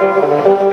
Thank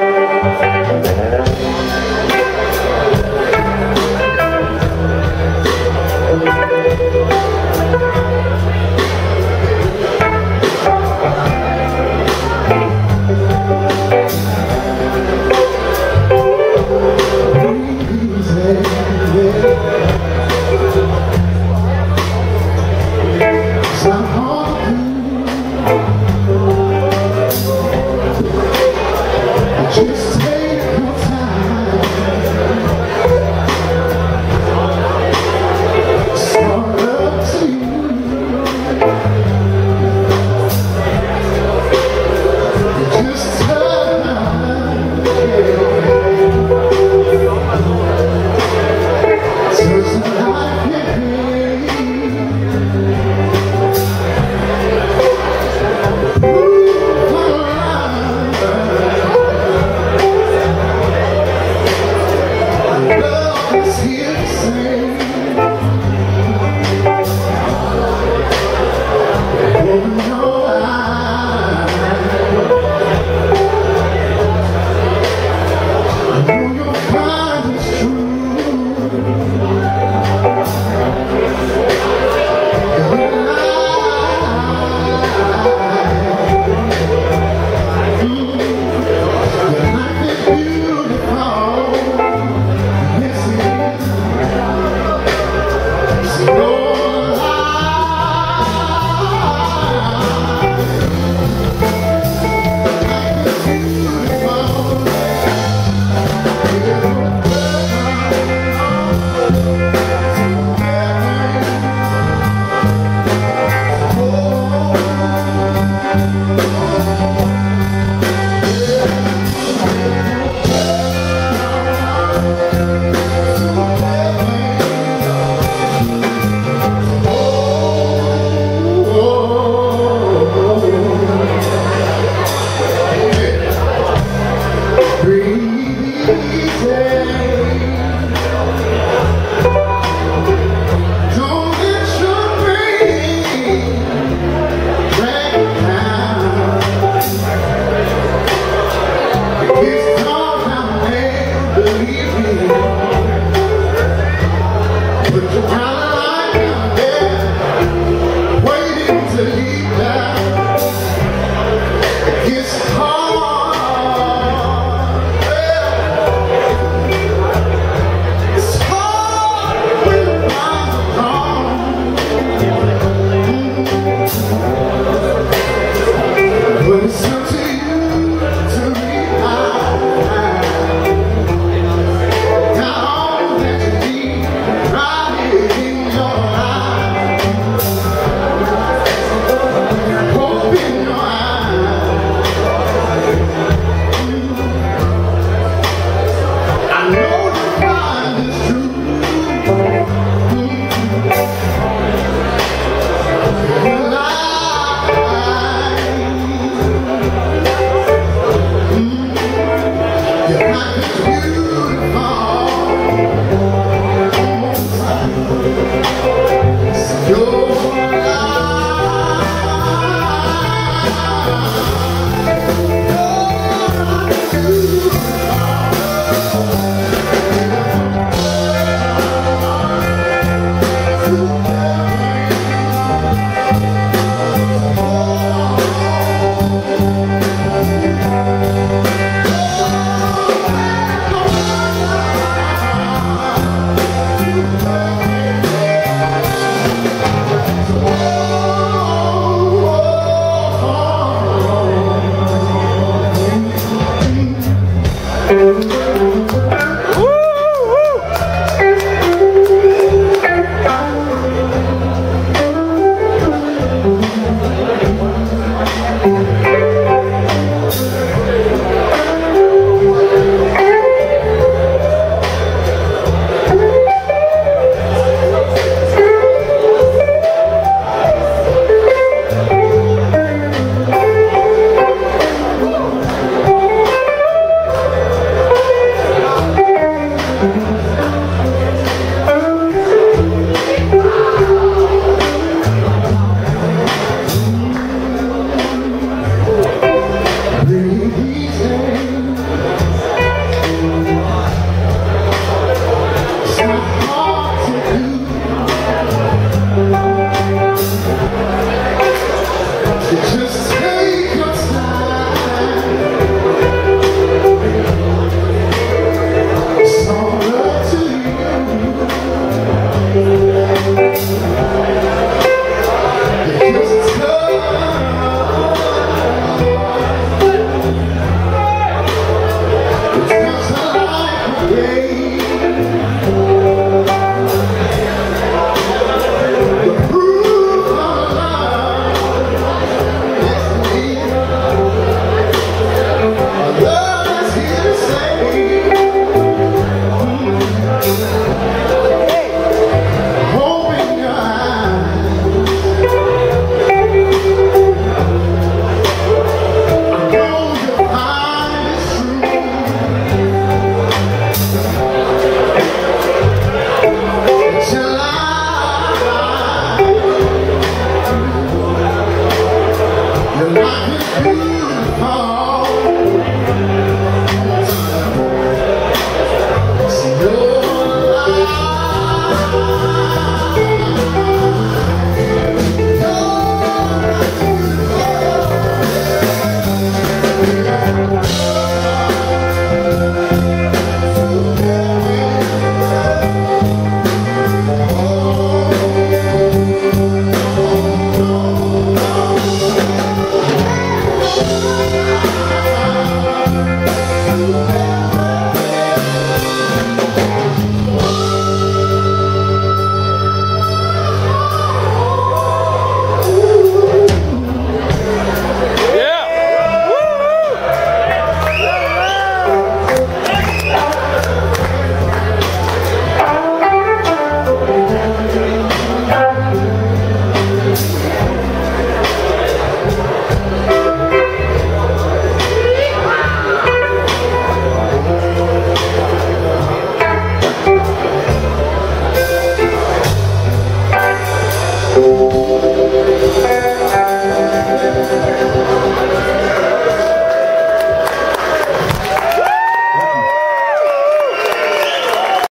Wow.